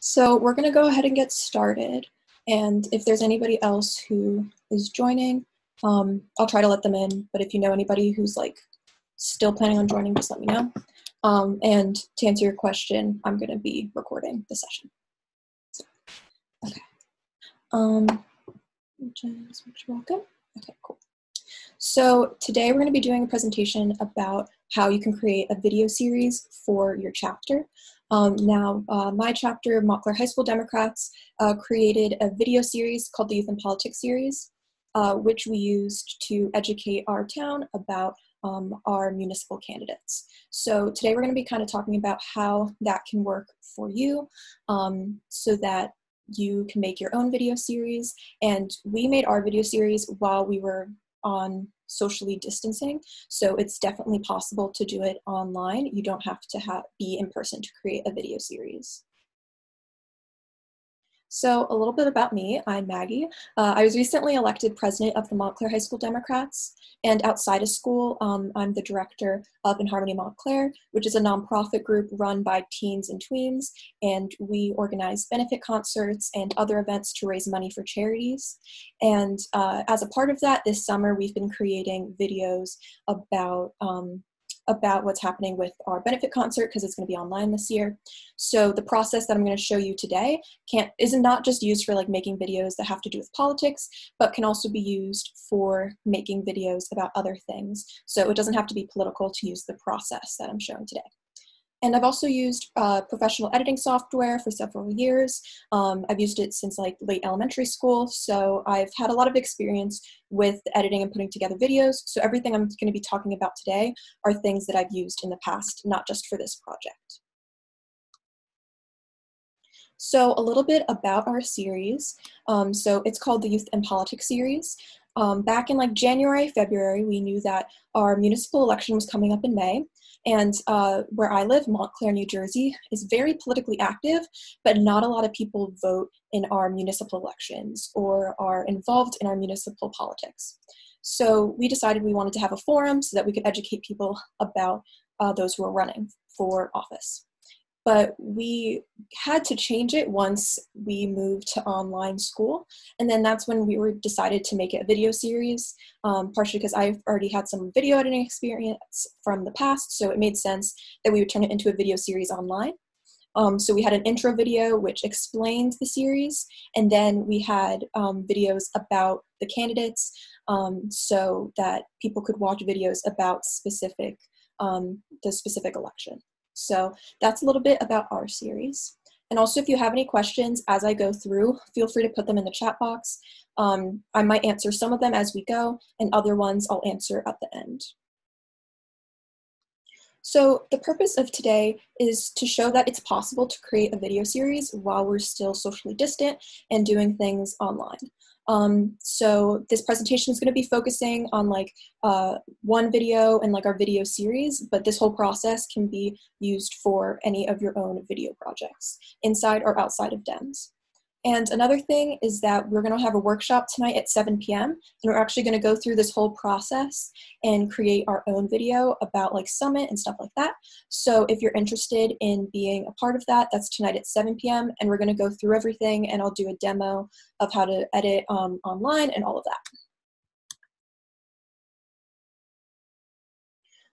So we're going to go ahead and get started. And if there's anybody else who is joining, um, I'll try to let them in. But if you know anybody who's like still planning on joining, just let me know. Um, and to answer your question, I'm going to be recording the session. So, okay. Um, just make sure welcome. Okay, cool. So today we're going to be doing a presentation about how you can create a video series for your chapter. Um, now, uh, my chapter, Montclair High School Democrats, uh, created a video series called the Youth in Politics series, uh, which we used to educate our town about um, our municipal candidates. So today we're going to be kind of talking about how that can work for you um, so that you can make your own video series. And we made our video series while we were on socially distancing. So it's definitely possible to do it online. You don't have to have, be in person to create a video series. So, a little bit about me. I'm Maggie. Uh, I was recently elected president of the Montclair High School Democrats. And outside of school, um, I'm the director of In Harmony Montclair, which is a nonprofit group run by teens and tweens. And we organize benefit concerts and other events to raise money for charities. And uh, as a part of that, this summer, we've been creating videos about um, about what's happening with our benefit concert because it's going to be online this year. So the process that I'm going to show you today can't is not just used for like making videos that have to do with politics, but can also be used for making videos about other things. So it doesn't have to be political to use the process that I'm showing today. And I've also used uh, professional editing software for several years. Um, I've used it since like late elementary school, so I've had a lot of experience with editing and putting together videos. So everything I'm going to be talking about today are things that I've used in the past, not just for this project. So a little bit about our series. Um, so it's called the Youth and Politics series. Um, back in like January, February, we knew that our municipal election was coming up in May. And uh, where I live, Montclair, New Jersey, is very politically active, but not a lot of people vote in our municipal elections or are involved in our municipal politics. So we decided we wanted to have a forum so that we could educate people about uh, those who are running for office but we had to change it once we moved to online school. And then that's when we were decided to make it a video series um, partially because i've already had some video editing experience from the past so it made sense that we would turn it into a video series online. Um, so we had an intro video which explained the series and then we had um, videos about the candidates um, so that people could watch videos about specific um, the specific election so that's a little bit about our series. And also, if you have any questions as I go through, feel free to put them in the chat box. Um, I might answer some of them as we go, and other ones I'll answer at the end. So the purpose of today is to show that it's possible to create a video series while we're still socially distant and doing things online. Um, so this presentation is going to be focusing on like uh, one video and like our video series, but this whole process can be used for any of your own video projects inside or outside of DEMS. And another thing is that we're going to have a workshop tonight at 7 p.m. and we're actually going to go through this whole process and create our own video about like Summit and stuff like that. So if you're interested in being a part of that, that's tonight at 7 p.m. and we're going to go through everything and I'll do a demo of how to edit um, online and all of that.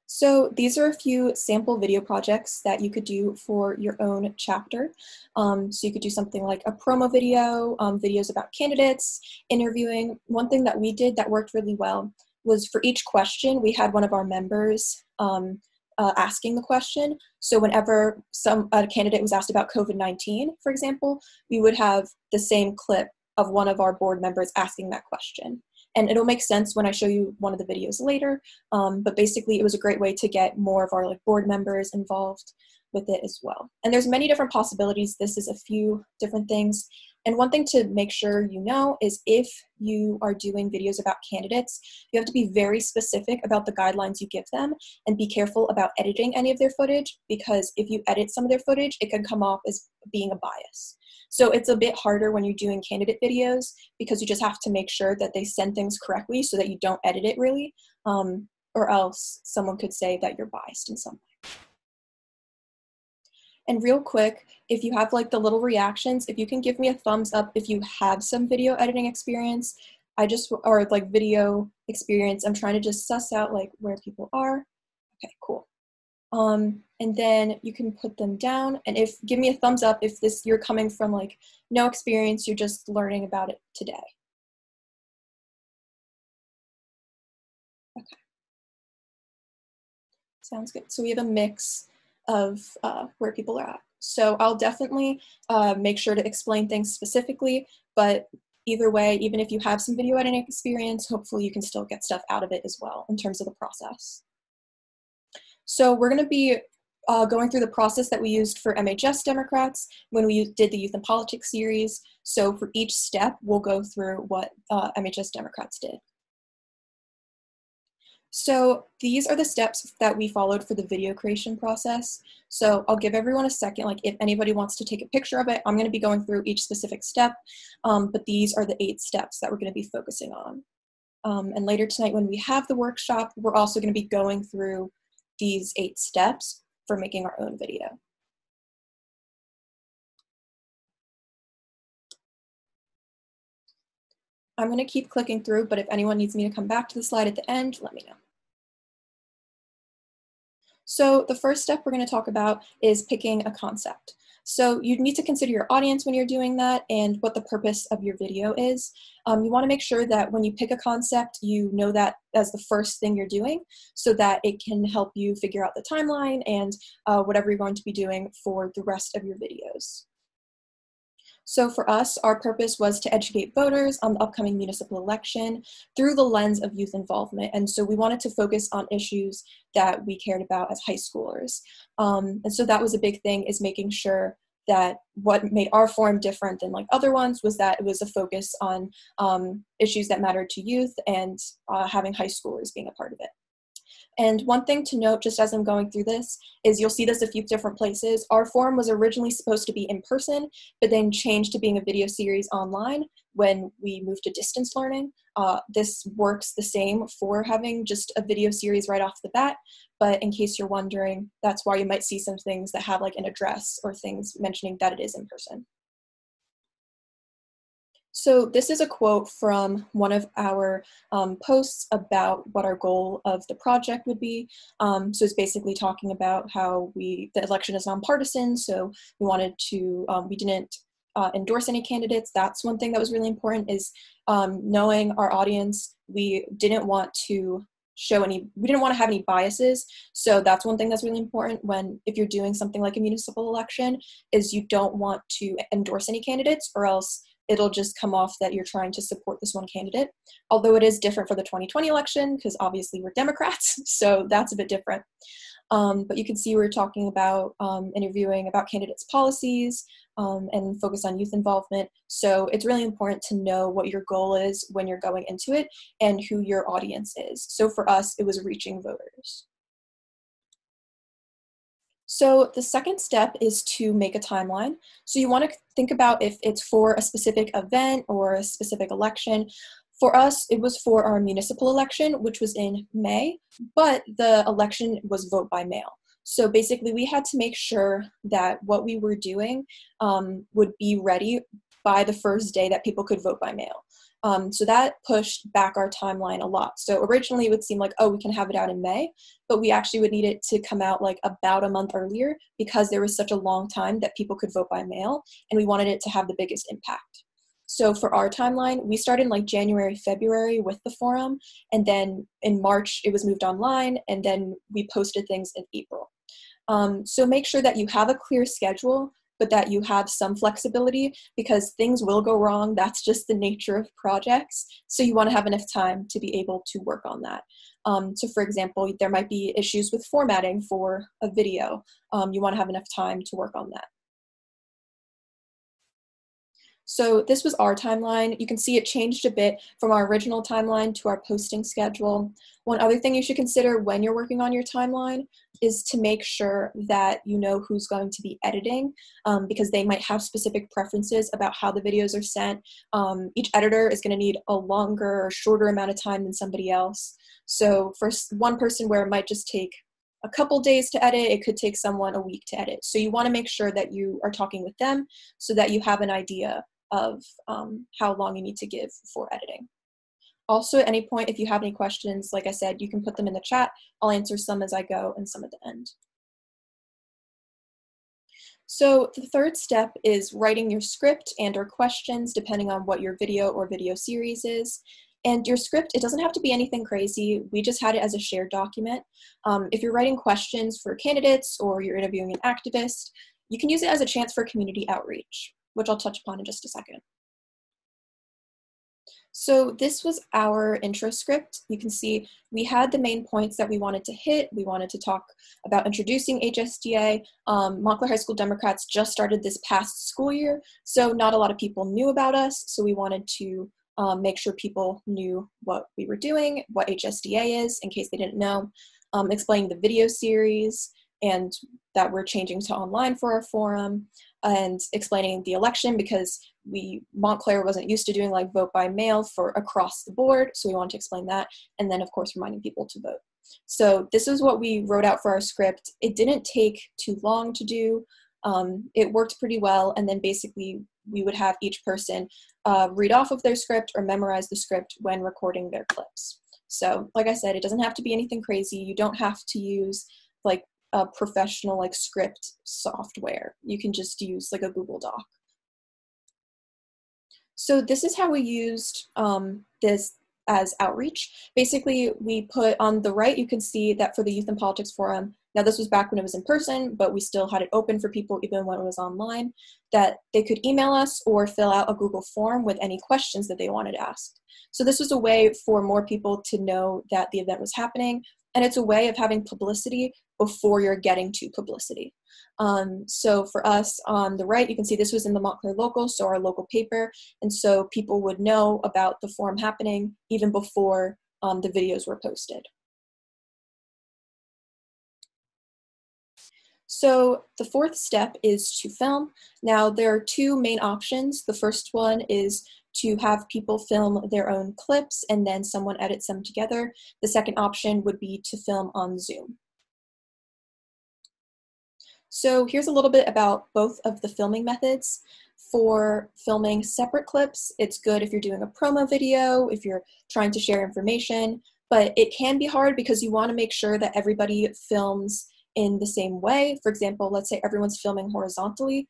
So these are a few sample video projects that you could do for your own chapter. Um, so you could do something like a promo video, um, videos about candidates, interviewing. One thing that we did that worked really well was for each question, we had one of our members um, uh, asking the question. So whenever some a candidate was asked about COVID-19, for example, we would have the same clip of one of our board members asking that question and it'll make sense when I show you one of the videos later. Um, but basically, it was a great way to get more of our like board members involved with it as well. And there's many different possibilities. This is a few different things. And one thing to make sure you know is if you are doing videos about candidates, you have to be very specific about the guidelines you give them and be careful about editing any of their footage because if you edit some of their footage, it can come off as being a bias. So it's a bit harder when you're doing candidate videos because you just have to make sure that they send things correctly so that you don't edit it really, um, or else someone could say that you're biased in some way. And real quick, if you have like the little reactions, if you can give me a thumbs up if you have some video editing experience, I just, or like video experience, I'm trying to just suss out like where people are. Okay, cool. Um, and then you can put them down and if, give me a thumbs up if this, you're coming from like no experience, you're just learning about it today. Okay. Sounds good. So we have a mix of uh, where people are at. So I'll definitely uh, make sure to explain things specifically, but either way, even if you have some video editing experience, hopefully you can still get stuff out of it as well in terms of the process. So we're going to be uh, going through the process that we used for MHS Democrats when we did the Youth and Politics series. So for each step, we'll go through what uh, MHS Democrats did. So these are the steps that we followed for the video creation process. So I'll give everyone a second, like if anybody wants to take a picture of it, I'm gonna be going through each specific step, um, but these are the eight steps that we're gonna be focusing on. Um, and later tonight when we have the workshop, we're also gonna be going through these eight steps for making our own video. I'm going to keep clicking through, but if anyone needs me to come back to the slide at the end, let me know. So the first step we're going to talk about is picking a concept. So you need to consider your audience when you're doing that and what the purpose of your video is. Um, you want to make sure that when you pick a concept, you know that as the first thing you're doing so that it can help you figure out the timeline and uh, whatever you're going to be doing for the rest of your videos. So for us, our purpose was to educate voters on the upcoming municipal election through the lens of youth involvement. And so we wanted to focus on issues that we cared about as high schoolers. Um, and so that was a big thing is making sure that what made our forum different than like other ones was that it was a focus on um, issues that mattered to youth and uh, having high schoolers being a part of it. And one thing to note, just as I'm going through this, is you'll see this a few different places. Our forum was originally supposed to be in person, but then changed to being a video series online when we moved to distance learning. Uh, this works the same for having just a video series right off the bat, but in case you're wondering, that's why you might see some things that have like an address or things mentioning that it is in person. So this is a quote from one of our um, posts about what our goal of the project would be. Um, so it's basically talking about how we the election is nonpartisan. So we wanted to um, we didn't uh, endorse any candidates. That's one thing that was really important is um, knowing our audience. We didn't want to show any we didn't want to have any biases so that's one thing that's really important when if you're doing something like a municipal election is you don't want to endorse any candidates or else it'll just come off that you're trying to support this one candidate. Although it is different for the 2020 election, because obviously we're Democrats, so that's a bit different. Um, but you can see we're talking about um, interviewing about candidates' policies um, and focus on youth involvement. So it's really important to know what your goal is when you're going into it and who your audience is. So for us, it was reaching voters. So the second step is to make a timeline. So you want to think about if it's for a specific event or a specific election. For us, it was for our municipal election, which was in May, but the election was vote by mail. So basically, we had to make sure that what we were doing um, would be ready by the first day that people could vote by mail. Um, so that pushed back our timeline a lot. So originally it would seem like, oh, we can have it out in May, but we actually would need it to come out like about a month earlier because there was such a long time that people could vote by mail and we wanted it to have the biggest impact. So for our timeline, we started like January, February with the forum, and then in March it was moved online, and then we posted things in April. Um, so make sure that you have a clear schedule but that you have some flexibility because things will go wrong. That's just the nature of projects. So you want to have enough time to be able to work on that. Um, so, for example, there might be issues with formatting for a video. Um, you want to have enough time to work on that. So this was our timeline. You can see it changed a bit from our original timeline to our posting schedule. One other thing you should consider when you're working on your timeline is to make sure that you know who's going to be editing um, because they might have specific preferences about how the videos are sent. Um, each editor is going to need a longer or shorter amount of time than somebody else. So for one person where it might just take a couple days to edit, it could take someone a week to edit. So you want to make sure that you are talking with them so that you have an idea of um, how long you need to give for editing. Also, at any point, if you have any questions, like I said, you can put them in the chat. I'll answer some as I go and some at the end. So the third step is writing your script and or questions depending on what your video or video series is. And your script, it doesn't have to be anything crazy. We just had it as a shared document. Um, if you're writing questions for candidates or you're interviewing an activist, you can use it as a chance for community outreach, which I'll touch upon in just a second. So this was our intro script. You can see we had the main points that we wanted to hit. We wanted to talk about introducing HSDA. Um, Montclair High School Democrats just started this past school year, so not a lot of people knew about us. So we wanted to um, make sure people knew what we were doing, what HSDA is, in case they didn't know, um, explaining the video series, and that we're changing to online for our forum, and explaining the election because we Montclair wasn't used to doing like vote by mail for across the board, so we wanted to explain that, and then of course reminding people to vote. So this is what we wrote out for our script. It didn't take too long to do. Um, it worked pretty well, and then basically we would have each person uh, read off of their script or memorize the script when recording their clips. So, like I said, it doesn't have to be anything crazy. You don't have to use like a professional like script software. You can just use like a Google Doc. So this is how we used um, this as outreach. Basically, we put on the right, you can see that for the Youth and Politics Forum, now this was back when it was in person, but we still had it open for people even when it was online, that they could email us or fill out a Google form with any questions that they wanted asked. So this was a way for more people to know that the event was happening, and it's a way of having publicity before you're getting to publicity. Um, so for us on the right, you can see this was in the Montclair Local, so our local paper, and so people would know about the forum happening even before um, the videos were posted. So the fourth step is to film. Now there are two main options. The first one is to have people film their own clips and then someone edits them together. The second option would be to film on Zoom. So here's a little bit about both of the filming methods. For filming separate clips, it's good if you're doing a promo video, if you're trying to share information, but it can be hard because you want to make sure that everybody films in the same way. For example, let's say everyone's filming horizontally,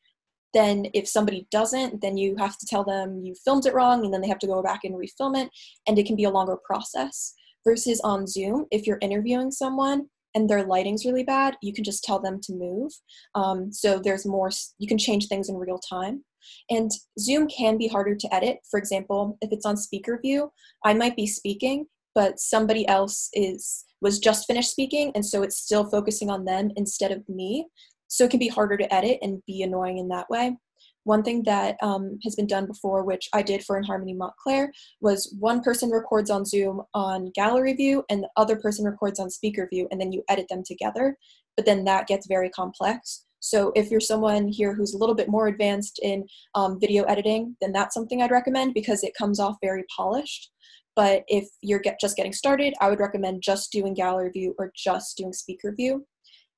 then if somebody doesn't, then you have to tell them you filmed it wrong and then they have to go back and refilm it, and it can be a longer process. Versus on Zoom, if you're interviewing someone, and their lighting's really bad, you can just tell them to move. Um, so there's more, you can change things in real time. And Zoom can be harder to edit. For example, if it's on speaker view, I might be speaking, but somebody else is was just finished speaking, and so it's still focusing on them instead of me. So it can be harder to edit and be annoying in that way. One thing that um, has been done before, which I did for In Harmony Montclair, was one person records on Zoom on gallery view and the other person records on speaker view, and then you edit them together. But then that gets very complex. So if you're someone here who's a little bit more advanced in um, video editing, then that's something I'd recommend because it comes off very polished. But if you're get, just getting started, I would recommend just doing gallery view or just doing speaker view.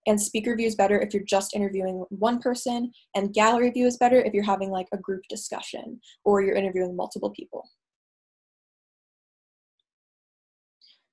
And speaker view is better if you're just interviewing one person, and gallery view is better if you're having like a group discussion or you're interviewing multiple people.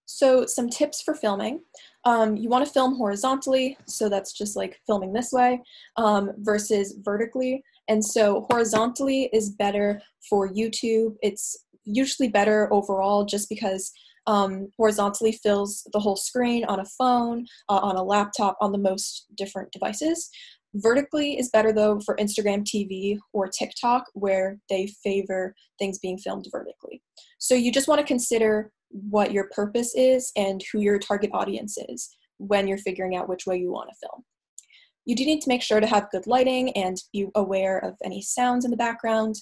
So some tips for filming. Um, you want to film horizontally, so that's just like filming this way, um, versus vertically. And so horizontally is better for YouTube. It's usually better overall just because um, horizontally fills the whole screen on a phone, uh, on a laptop, on the most different devices. Vertically is better though for Instagram TV or TikTok where they favor things being filmed vertically. So you just want to consider what your purpose is and who your target audience is when you're figuring out which way you want to film. You do need to make sure to have good lighting and be aware of any sounds in the background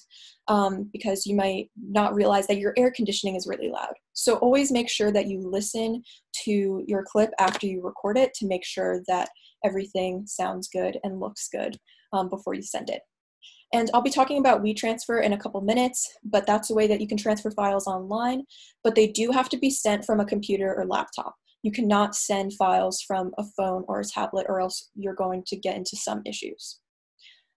um, because you might not realize that your air conditioning is really loud. So always make sure that you listen to your clip after you record it to make sure that everything sounds good and looks good um, before you send it. And I'll be talking about WeTransfer in a couple minutes, but that's a way that you can transfer files online, but they do have to be sent from a computer or laptop. You cannot send files from a phone or a tablet or else you're going to get into some issues.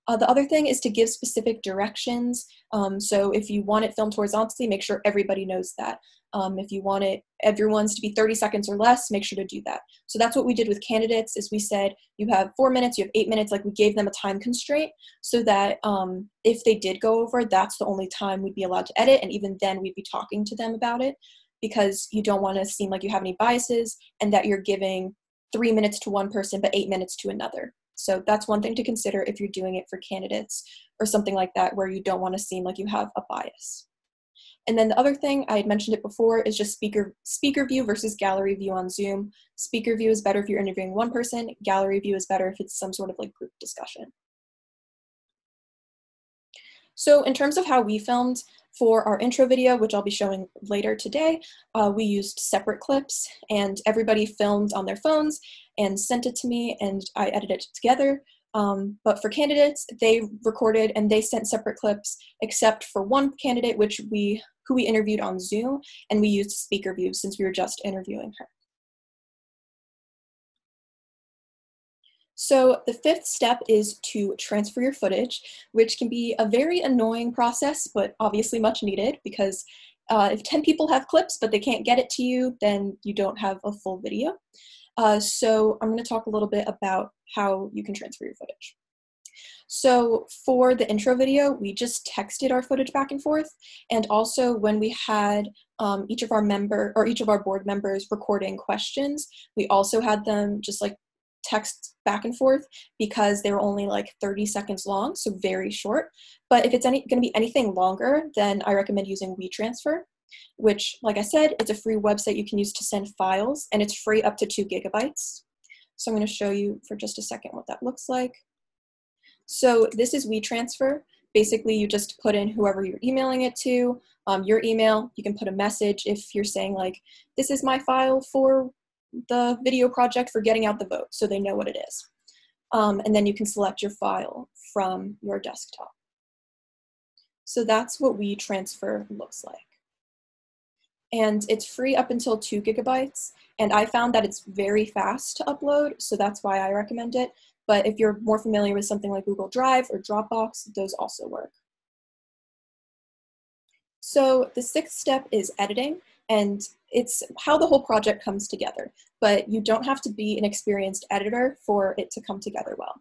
Uh, the other thing is to give specific directions. Um, so if you want it filmed horizontally, make sure everybody knows that. Um, if you want it everyone's to be 30 seconds or less, make sure to do that. So that's what we did with candidates is we said you have four minutes, you have eight minutes, like we gave them a time constraint so that um, if they did go over, that's the only time we'd be allowed to edit. And even then we'd be talking to them about it because you don't want to seem like you have any biases and that you're giving three minutes to one person but eight minutes to another. So that's one thing to consider if you're doing it for candidates or something like that where you don't want to seem like you have a bias. And then the other thing, I had mentioned it before, is just speaker, speaker view versus gallery view on Zoom. Speaker view is better if you're interviewing one person, gallery view is better if it's some sort of like group discussion. So in terms of how we filmed, for our intro video, which I'll be showing later today, uh, we used separate clips and everybody filmed on their phones and sent it to me and I edited it together. Um, but for candidates, they recorded and they sent separate clips, except for one candidate, which we who we interviewed on Zoom, and we used speaker view since we were just interviewing her. So the fifth step is to transfer your footage, which can be a very annoying process, but obviously much needed because uh, if 10 people have clips but they can't get it to you, then you don't have a full video. Uh, so I'm going to talk a little bit about how you can transfer your footage. So for the intro video, we just texted our footage back and forth. And also when we had um, each of our member or each of our board members recording questions, we also had them just like text back and forth because they were only like 30 seconds long, so very short. But if it's any, going to be anything longer, then I recommend using WeTransfer which, like I said, it's a free website you can use to send files, and it's free up to two gigabytes. So I'm going to show you for just a second what that looks like. So this is WeTransfer. Basically, you just put in whoever you're emailing it to, um, your email. You can put a message if you're saying like, this is my file for the video project for getting out the vote, so they know what it is. Um, and then you can select your file from your desktop. So that's what WeTransfer looks like and it's free up until two gigabytes. And I found that it's very fast to upload, so that's why I recommend it. But if you're more familiar with something like Google Drive or Dropbox, those also work. So the sixth step is editing, and it's how the whole project comes together. But you don't have to be an experienced editor for it to come together well.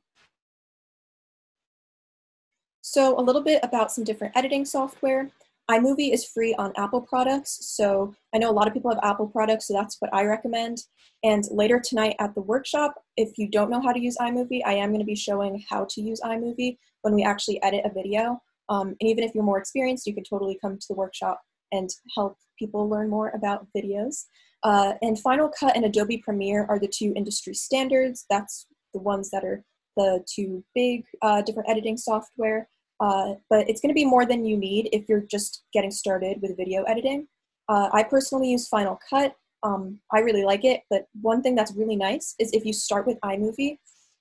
So a little bit about some different editing software iMovie is free on Apple products, so I know a lot of people have Apple products, so that's what I recommend. And later tonight at the workshop, if you don't know how to use iMovie, I am going to be showing how to use iMovie when we actually edit a video. Um, and even if you're more experienced, you can totally come to the workshop and help people learn more about videos. Uh, and Final Cut and Adobe Premiere are the two industry standards. That's the ones that are the two big uh, different editing software. Uh, but it's going to be more than you need if you're just getting started with video editing. Uh, I personally use Final Cut. Um, I really like it, but one thing that's really nice is if you start with iMovie,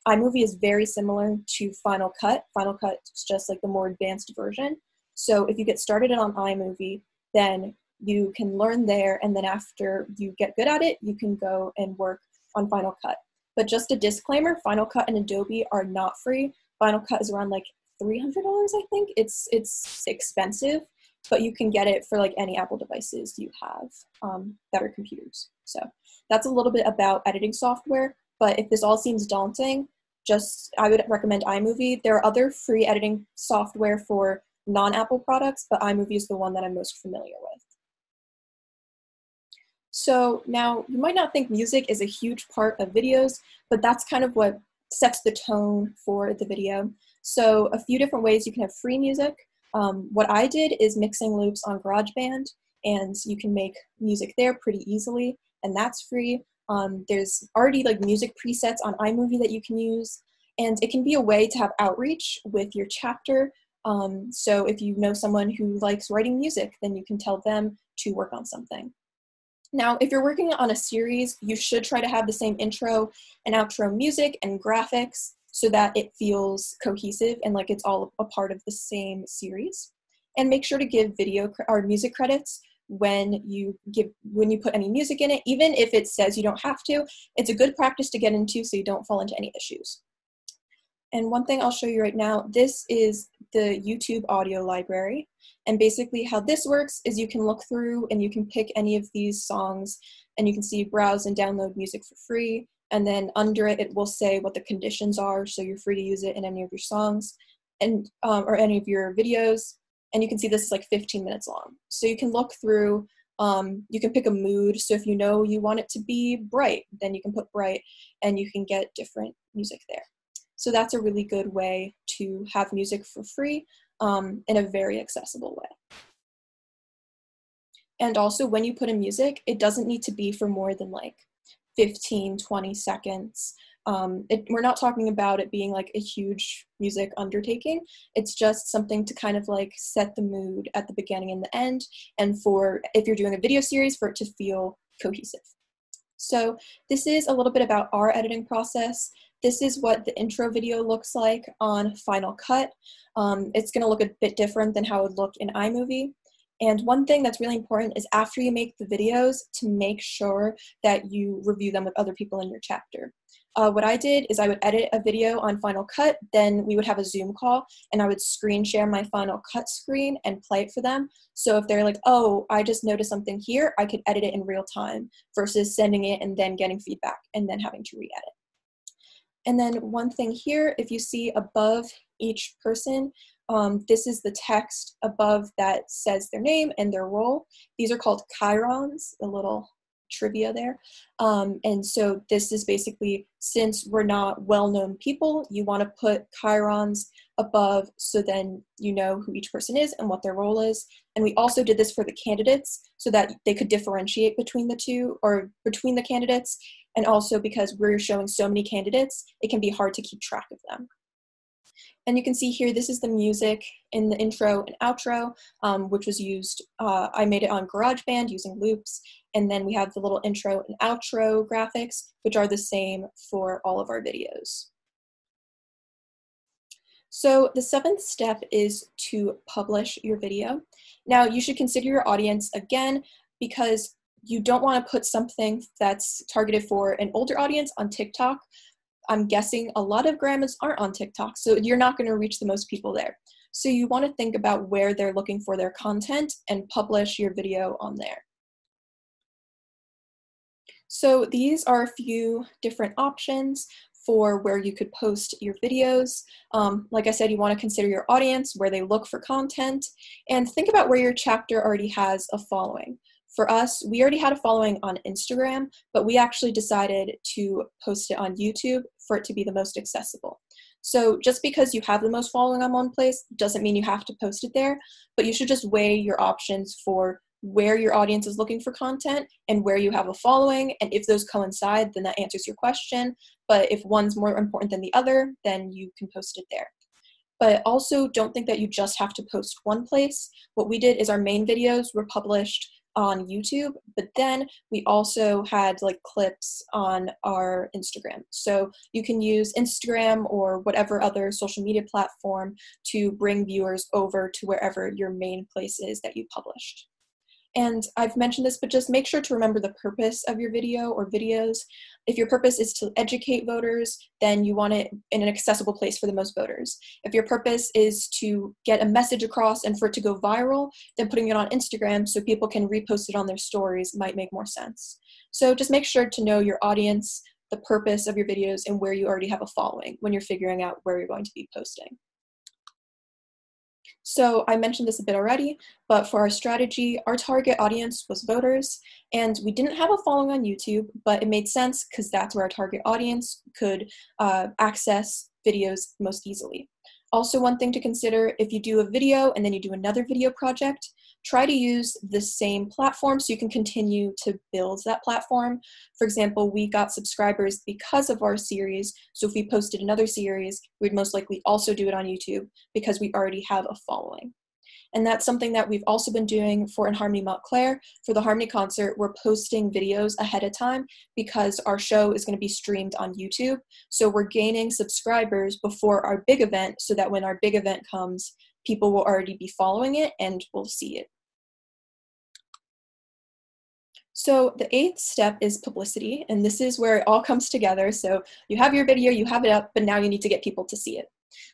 iMovie is very similar to Final Cut. Final Cut is just like the more advanced version. So if you get started on iMovie, then you can learn there, and then after you get good at it, you can go and work on Final Cut. But just a disclaimer, Final Cut and Adobe are not free. Final Cut is around like three hundred dollars. I think it's it's expensive, but you can get it for like any Apple devices you have um, that are computers. So that's a little bit about editing software. But if this all seems daunting, just I would recommend iMovie. There are other free editing software for non-Apple products, but iMovie is the one that I'm most familiar with. So now you might not think music is a huge part of videos, but that's kind of what sets the tone for the video. So a few different ways you can have free music. Um, what I did is mixing loops on GarageBand, and you can make music there pretty easily, and that's free. Um, there's already like music presets on iMovie that you can use, and it can be a way to have outreach with your chapter. Um, so if you know someone who likes writing music, then you can tell them to work on something. Now, if you're working on a series, you should try to have the same intro and outro music and graphics so that it feels cohesive and like it's all a part of the same series. And make sure to give video or music credits when you give when you put any music in it even if it says you don't have to it's a good practice to get into so you don't fall into any issues and one thing I'll show you right now, this is the YouTube audio library. And basically how this works is you can look through and you can pick any of these songs and you can see browse and download music for free. And then under it, it will say what the conditions are. So you're free to use it in any of your songs and um, or any of your videos. And you can see this is like 15 minutes long. So you can look through, um, you can pick a mood. So if you know you want it to be bright, then you can put bright and you can get different music there. So that's a really good way to have music for free um, in a very accessible way. And also when you put in music, it doesn't need to be for more than like 15, 20 seconds. Um, it, we're not talking about it being like a huge music undertaking. It's just something to kind of like set the mood at the beginning and the end, and for if you're doing a video series, for it to feel cohesive. So this is a little bit about our editing process. This is what the intro video looks like on Final Cut. Um, it's gonna look a bit different than how it would look in iMovie. And one thing that's really important is after you make the videos to make sure that you review them with other people in your chapter. Uh, what I did is I would edit a video on Final Cut, then we would have a Zoom call, and I would screen share my Final Cut screen and play it for them. So if they're like, oh, I just noticed something here, I could edit it in real time versus sending it and then getting feedback and then having to re edit. And then one thing here, if you see above each person, um, this is the text above that says their name and their role. These are called chyrons, a little trivia there. Um, and so this is basically, since we're not well-known people, you want to put chyrons above so then you know who each person is and what their role is. And we also did this for the candidates so that they could differentiate between the two or between the candidates and also because we're showing so many candidates, it can be hard to keep track of them. And you can see here, this is the music in the intro and outro, um, which was used, uh, I made it on GarageBand using loops. And then we have the little intro and outro graphics, which are the same for all of our videos. So the seventh step is to publish your video. Now you should consider your audience again, because you don't want to put something that's targeted for an older audience on TikTok. I'm guessing a lot of grandmas aren't on TikTok, so you're not going to reach the most people there. So you want to think about where they're looking for their content and publish your video on there. So these are a few different options for where you could post your videos. Um, like I said, you want to consider your audience, where they look for content, and think about where your chapter already has a following for us, we already had a following on Instagram, but we actually decided to post it on YouTube for it to be the most accessible. So just because you have the most following on one place doesn't mean you have to post it there, but you should just weigh your options for where your audience is looking for content and where you have a following. And if those coincide, then that answers your question. But if one's more important than the other, then you can post it there but also don't think that you just have to post one place. What we did is our main videos were published on YouTube, but then we also had like clips on our Instagram. So you can use Instagram or whatever other social media platform to bring viewers over to wherever your main place is that you published. And I've mentioned this, but just make sure to remember the purpose of your video or videos. If your purpose is to educate voters, then you want it in an accessible place for the most voters. If your purpose is to get a message across and for it to go viral, then putting it on Instagram so people can repost it on their stories might make more sense. So just make sure to know your audience, the purpose of your videos, and where you already have a following when you're figuring out where you're going to be posting. So I mentioned this a bit already, but for our strategy, our target audience was voters, and we didn't have a following on YouTube, but it made sense because that's where our target audience could uh, access videos most easily. Also, one thing to consider if you do a video and then you do another video project, try to use the same platform so you can continue to build that platform. For example, we got subscribers because of our series, so if we posted another series, we'd most likely also do it on YouTube because we already have a following. And that's something that we've also been doing for In Harmony Montclair. For the Harmony concert, we're posting videos ahead of time because our show is going to be streamed on YouTube. So we're gaining subscribers before our big event so that when our big event comes, people will already be following it and will see it. So the eighth step is publicity, and this is where it all comes together. So you have your video, you have it up, but now you need to get people to see it.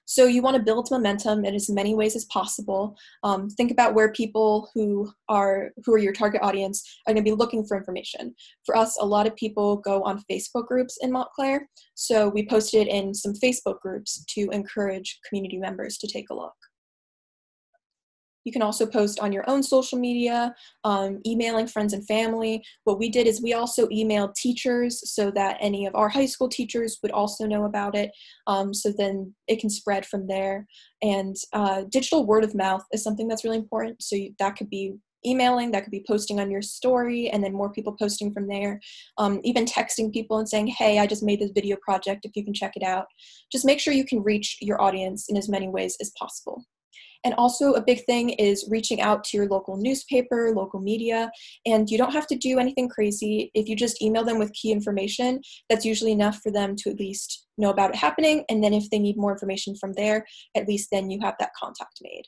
So you want to build momentum in as many ways as possible. Um, think about where people who are who are your target audience are going to be looking for information. For us, a lot of people go on Facebook groups in Montclair, so we posted in some Facebook groups to encourage community members to take a look. You can also post on your own social media, um, emailing friends and family. What we did is we also emailed teachers so that any of our high school teachers would also know about it. Um, so then it can spread from there. And uh, digital word of mouth is something that's really important. So you, that could be emailing, that could be posting on your story, and then more people posting from there. Um, even texting people and saying, hey, I just made this video project if you can check it out. Just make sure you can reach your audience in as many ways as possible. And also, a big thing is reaching out to your local newspaper, local media, and you don't have to do anything crazy. If you just email them with key information, that's usually enough for them to at least know about it happening. And then, if they need more information from there, at least then you have that contact made.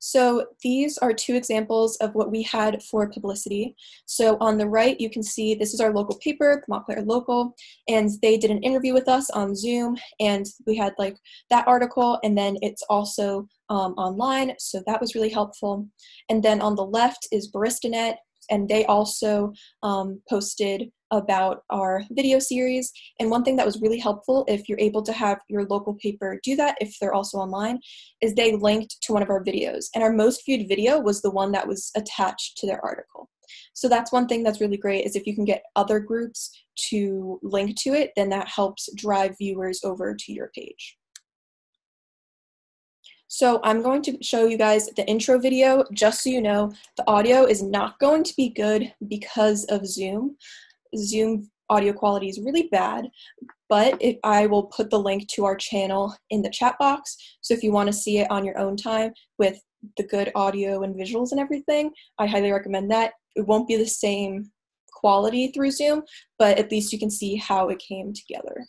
So these are two examples of what we had for publicity. So on the right, you can see this is our local paper, the Montclair Local, and they did an interview with us on Zoom, and we had like that article, and then it's also um, online, so that was really helpful. And then on the left is BaristaNet, and they also um, posted about our video series. And one thing that was really helpful, if you're able to have your local paper do that, if they're also online, is they linked to one of our videos. And our most viewed video was the one that was attached to their article. So that's one thing that's really great is if you can get other groups to link to it, then that helps drive viewers over to your page. So I'm going to show you guys the intro video, just so you know, the audio is not going to be good because of Zoom. Zoom audio quality is really bad, but if I will put the link to our channel in the chat box. So if you want to see it on your own time with the good audio and visuals and everything, I highly recommend that. It won't be the same quality through Zoom, but at least you can see how it came together.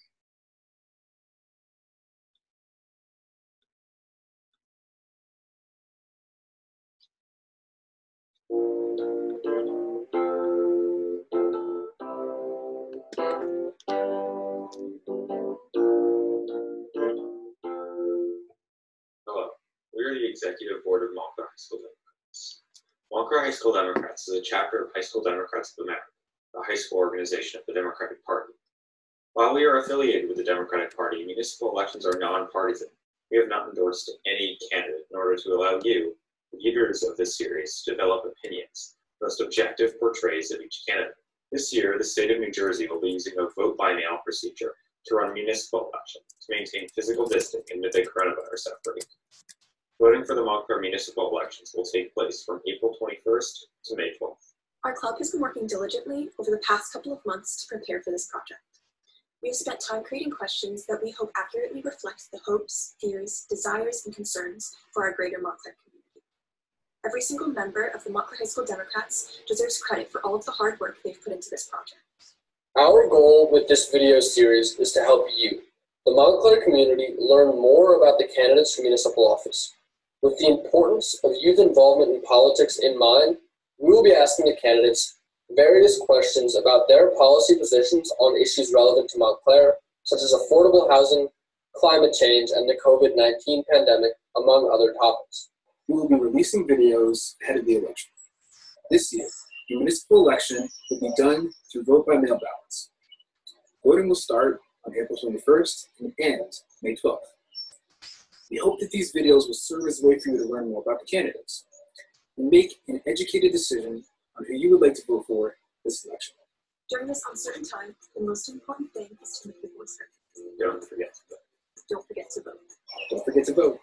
Are the Executive Board of Montclair High School Democrats. Montclair High School Democrats is a chapter of High School Democrats of America, the high school organization of the Democratic Party. While we are affiliated with the Democratic Party, municipal elections are non-partisan. We have not endorsed any candidate in order to allow you, the of this series, to develop opinions, most objective portrays of each candidate. This year, the state of New Jersey will be using a vote by mail procedure to run municipal elections to maintain physical distancing amid the coronavirus outbreak. Voting for the Montclair municipal elections will take place from April 21st to May 12th. Our club has been working diligently over the past couple of months to prepare for this project. We have spent time creating questions that we hope accurately reflect the hopes, fears, desires, and concerns for our greater Montclair community. Every single member of the Montclair High School Democrats deserves credit for all of the hard work they've put into this project. Our goal with this video series is to help you, the Montclair community, learn more about the candidates for municipal office. With the importance of youth involvement in politics in mind, we will be asking the candidates various questions about their policy positions on issues relevant to Montclair, such as affordable housing, climate change, and the COVID 19 pandemic, among other topics. We will be releasing videos ahead of the election. This year, the municipal election will be done through vote by mail ballots. Voting will start on April 21st and end May 12th. We hope that these videos will serve as a way for you to learn more about the candidates and make an educated decision on who you would like to vote for this election. During this uncertain time, the most important thing is to make your voice heard. Don't forget to vote. Don't forget to vote. Don't forget to vote.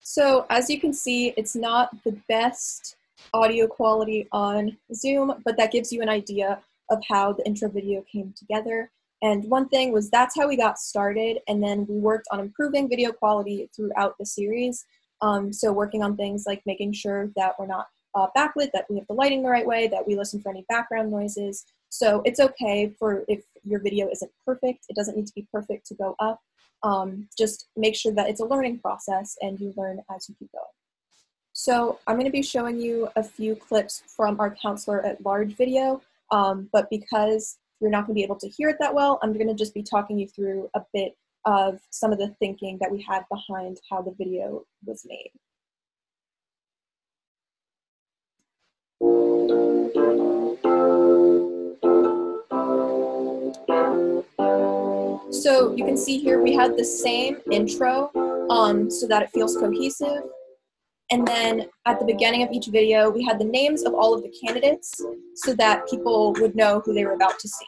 So as you can see, it's not the best audio quality on Zoom, but that gives you an idea of how the intro video came together. And one thing was that's how we got started, and then we worked on improving video quality throughout the series. Um, so working on things like making sure that we're not uh, backlit, that we have the lighting the right way, that we listen for any background noises. So it's okay for if your video isn't perfect, it doesn't need to be perfect to go up. Um, just make sure that it's a learning process and you learn as you keep going. So I'm going to be showing you a few clips from our councilor at large video, um, but because you're not going to be able to hear it that well, I'm going to just be talking you through a bit of some of the thinking that we had behind how the video was made. So you can see here we had the same intro um, so that it feels cohesive. And then at the beginning of each video, we had the names of all of the candidates so that people would know who they were about to see.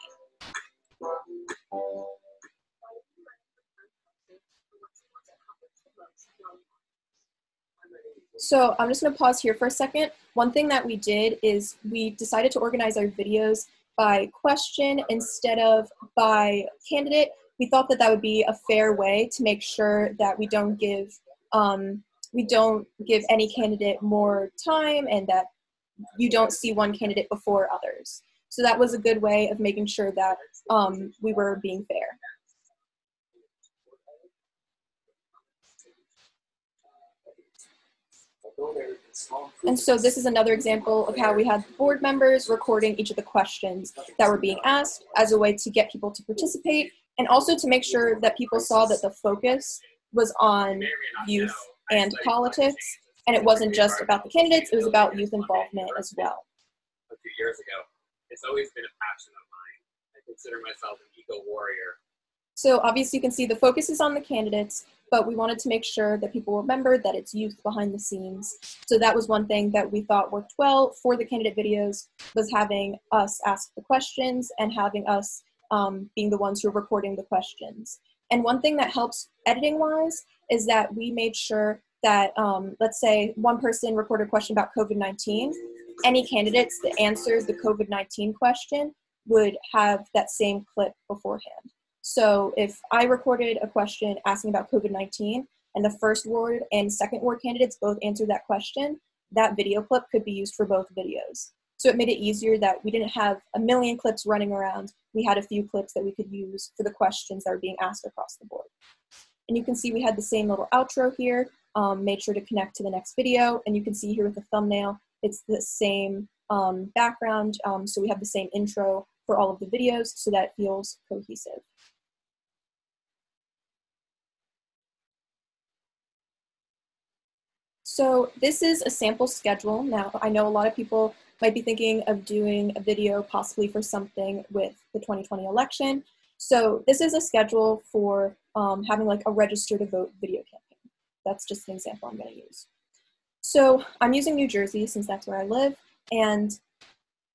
So I'm just gonna pause here for a second. One thing that we did is we decided to organize our videos by question instead of by candidate. We thought that that would be a fair way to make sure that we don't give um, we don't give any candidate more time and that you don't see one candidate before others. So that was a good way of making sure that um, we were being fair. And so this is another example of how we had board members recording each of the questions that were being asked as a way to get people to participate and also to make sure that people saw that the focus was on youth and politics and it wasn't just about the candidates, it was about youth involvement as well. A few years ago, it's always been a passion of mine. I consider myself an eco warrior. So obviously you can see the focus is on the candidates, but we wanted to make sure that people remembered that it's youth behind the scenes. So that was one thing that we thought worked well for the candidate videos was having us ask the questions and having us um, being the ones who are recording the questions. And one thing that helps editing wise is that we made sure that, um, let's say one person recorded a question about COVID-19, any candidates that answered the COVID-19 question would have that same clip beforehand. So if I recorded a question asking about COVID-19 and the first ward and second ward candidates both answered that question, that video clip could be used for both videos. So it made it easier that we didn't have a million clips running around. We had a few clips that we could use for the questions that were being asked across the board. And you can see we had the same little outro here, um, made sure to connect to the next video. And you can see here with the thumbnail, it's the same um, background. Um, so we have the same intro for all of the videos so that feels cohesive. So this is a sample schedule. Now, I know a lot of people might be thinking of doing a video possibly for something with the 2020 election. So this is a schedule for um, having like a register to vote video campaign. That's just an example I'm gonna use. So I'm using New Jersey since that's where I live, and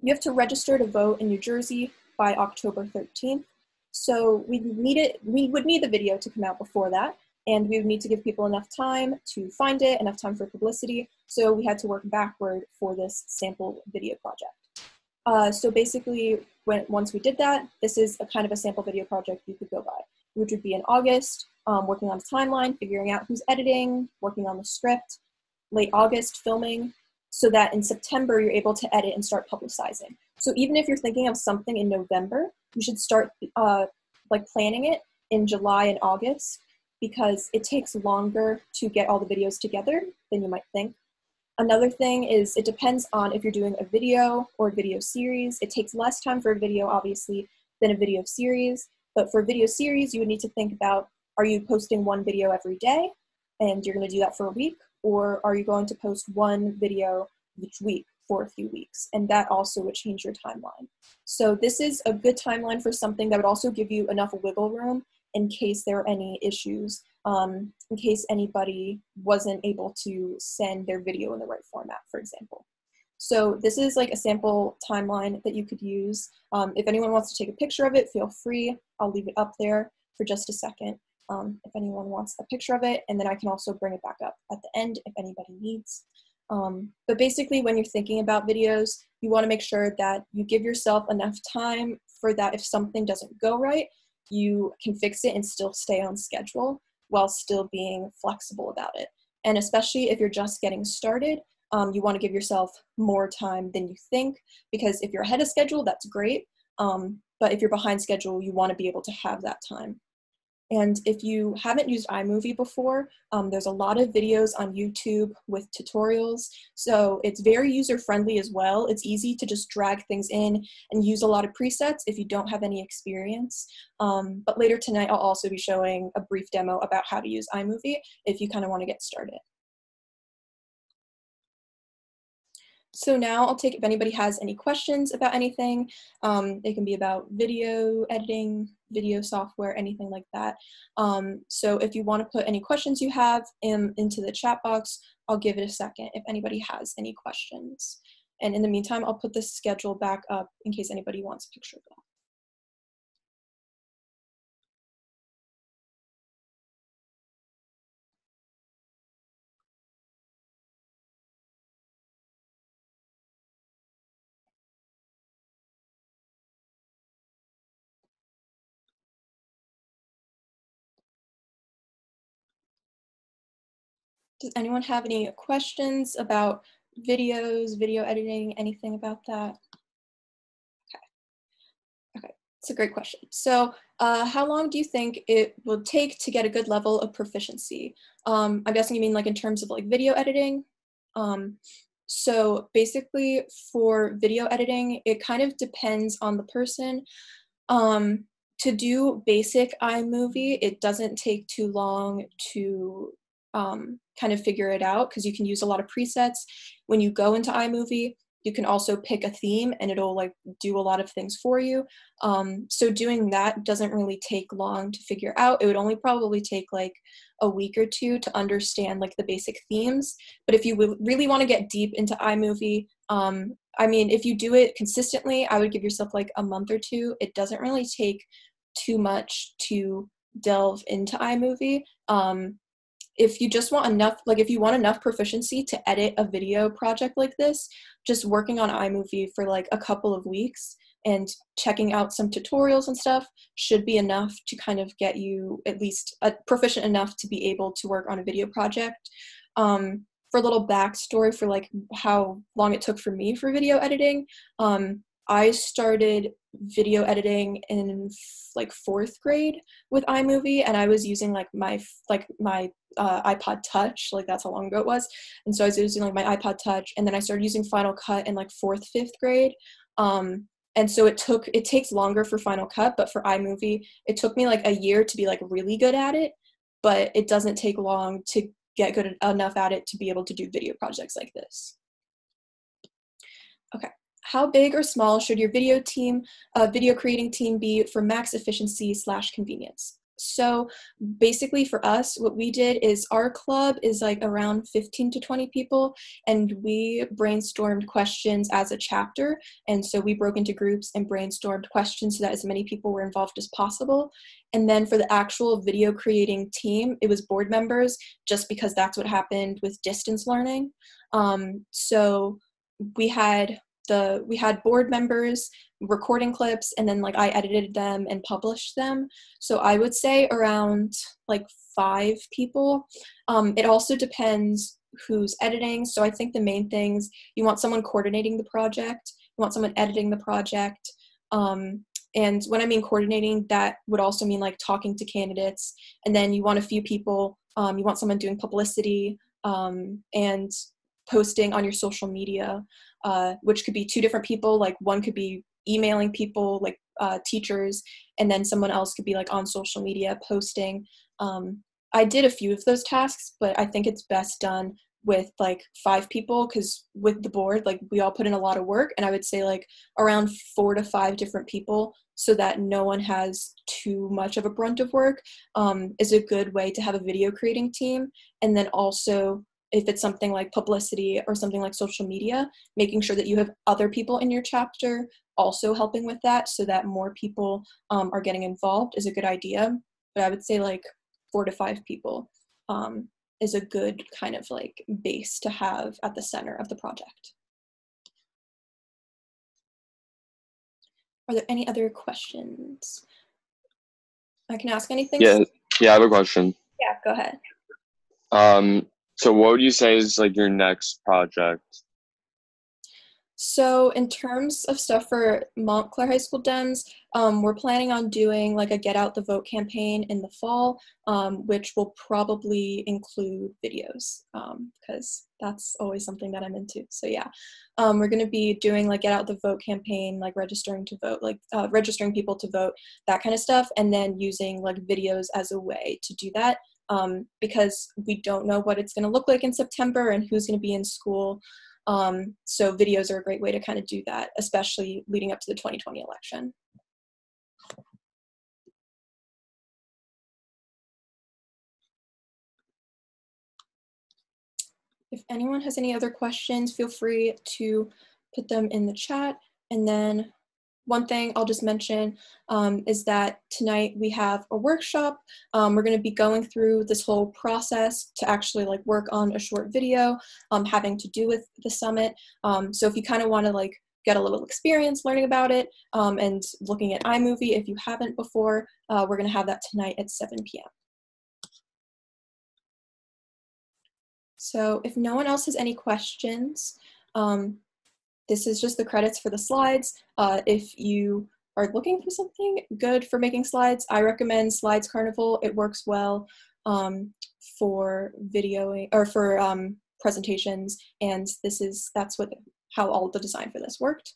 you have to register to vote in New Jersey by October 13th. So we need it, we would need the video to come out before that and we would need to give people enough time to find it, enough time for publicity. So we had to work backward for this sample video project. Uh, so basically, when, once we did that, this is a kind of a sample video project you could go by, which would be in August, um, working on the timeline, figuring out who's editing, working on the script, late August filming, so that in September you're able to edit and start publicizing. So even if you're thinking of something in November, you should start uh, like planning it in July and August because it takes longer to get all the videos together than you might think. Another thing is it depends on if you're doing a video or a video series. It takes less time for a video, obviously, than a video series. But for a video series, you would need to think about, are you posting one video every day? And you're gonna do that for a week? Or are you going to post one video each week for a few weeks? And that also would change your timeline. So this is a good timeline for something that would also give you enough wiggle room in case there are any issues, um, in case anybody wasn't able to send their video in the right format, for example. So this is like a sample timeline that you could use. Um, if anyone wants to take a picture of it, feel free. I'll leave it up there for just a second um, if anyone wants a picture of it, and then I can also bring it back up at the end if anybody needs. Um, but basically, when you're thinking about videos, you want to make sure that you give yourself enough time for that if something doesn't go right, you can fix it and still stay on schedule while still being flexible about it. And especially if you're just getting started, um, you want to give yourself more time than you think because if you're ahead of schedule, that's great. Um, but if you're behind schedule, you want to be able to have that time. And if you haven't used iMovie before, um, there's a lot of videos on YouTube with tutorials. So it's very user friendly as well. It's easy to just drag things in and use a lot of presets if you don't have any experience. Um, but later tonight, I'll also be showing a brief demo about how to use iMovie if you kind of want to get started. So now I'll take if anybody has any questions about anything. Um, they can be about video editing, video software, anything like that. Um, so if you want to put any questions you have in, into the chat box, I'll give it a second if anybody has any questions. And in the meantime, I'll put the schedule back up in case anybody wants a picture of that. Does anyone have any questions about videos, video editing, anything about that? Okay, okay, it's a great question. So uh, how long do you think it will take to get a good level of proficiency? Um, I'm guessing you mean like in terms of like video editing? Um, so basically for video editing, it kind of depends on the person. Um, to do basic iMovie, it doesn't take too long to um, kind of figure it out because you can use a lot of presets. When you go into iMovie, you can also pick a theme and it'll like do a lot of things for you. Um, so doing that doesn't really take long to figure out. It would only probably take like a week or two to understand like the basic themes. But if you really want to get deep into iMovie, um, I mean, if you do it consistently, I would give yourself like a month or two. It doesn't really take too much to delve into iMovie. Um, if you just want enough like if you want enough proficiency to edit a video project like this just working on imovie for like a couple of weeks and checking out some tutorials and stuff should be enough to kind of get you at least uh, proficient enough to be able to work on a video project. Um, for a little backstory for like how long it took for me for video editing um, i started video editing in like fourth grade with iMovie, and I was using like my like my uh, iPod Touch, like that's how long ago it was, and so I was using like my iPod Touch, and then I started using Final Cut in like fourth fifth grade. Um, and so it took it takes longer for Final Cut, but for iMovie, it took me like a year to be like really good at it, but it doesn't take long to get good enough at it to be able to do video projects like this. Okay how big or small should your video team, uh, video creating team be for max efficiency slash convenience? So basically for us, what we did is our club is like around 15 to 20 people and we brainstormed questions as a chapter. And so we broke into groups and brainstormed questions so that as many people were involved as possible. And then for the actual video creating team, it was board members just because that's what happened with distance learning. Um, so we had the we had board members recording clips and then like I edited them and published them. So I would say around like five people. Um, it also depends who's editing. So I think the main things you want someone coordinating the project, you want someone editing the project. Um, and when I mean coordinating, that would also mean like talking to candidates. And then you want a few people, um, you want someone doing publicity um, and posting on your social media uh, which could be two different people. Like one could be emailing people, like uh, teachers, and then someone else could be like on social media posting. Um, I did a few of those tasks, but I think it's best done with like five people because with the board, like we all put in a lot of work, and I would say like around four to five different people so that no one has too much of a brunt of work um, is a good way to have a video creating team and then also if it's something like publicity or something like social media, making sure that you have other people in your chapter also helping with that so that more people um, are getting involved is a good idea. But I would say like four to five people um, is a good kind of like base to have at the center of the project. Are there any other questions? I can ask anything. Yeah, yeah, I have a question. Yeah, go ahead. Um, so what would you say is like your next project? So in terms of stuff for Montclair High School Dems, um, we're planning on doing like a Get Out the Vote campaign in the fall, um, which will probably include videos because um, that's always something that I'm into. So yeah, um, we're going to be doing like Get Out the Vote campaign, like registering to vote, like uh, registering people to vote, that kind of stuff, and then using like videos as a way to do that. Um, because we don't know what it's going to look like in September and who's going to be in school. Um, so videos are a great way to kind of do that, especially leading up to the 2020 election. If anyone has any other questions, feel free to put them in the chat. And then one thing I'll just mention um, is that tonight we have a workshop. Um, we're going to be going through this whole process to actually like work on a short video um, having to do with the summit. Um, so if you kind of want to like get a little experience learning about it um, and looking at iMovie if you haven't before, uh, we're going to have that tonight at 7 p.m. So if no one else has any questions, um, this is just the credits for the slides. Uh, if you are looking for something good for making slides, I recommend Slides Carnival. It works well um, for videoing or for um, presentations, and this is that's what how all the design for this worked.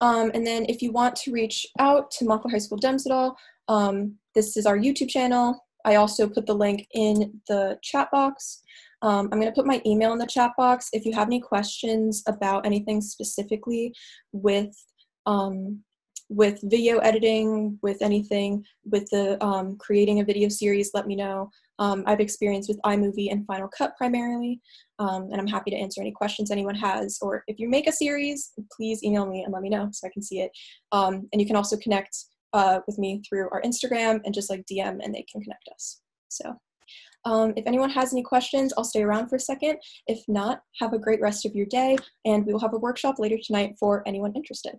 Um, and then if you want to reach out to Montclair High School Dems at all, um, this is our YouTube channel. I also put the link in the chat box. Um, I'm going to put my email in the chat box. If you have any questions about anything specifically with um, with video editing, with anything, with the um, creating a video series, let me know. Um, I've experience with iMovie and Final Cut primarily, um, and I'm happy to answer any questions anyone has. Or if you make a series, please email me and let me know so I can see it. Um, and you can also connect uh, with me through our Instagram and just like DM and they can connect us. So um, if anyone has any questions, I'll stay around for a second. If not, have a great rest of your day, and we will have a workshop later tonight for anyone interested.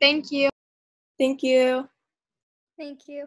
Thank you. Thank you. Thank you.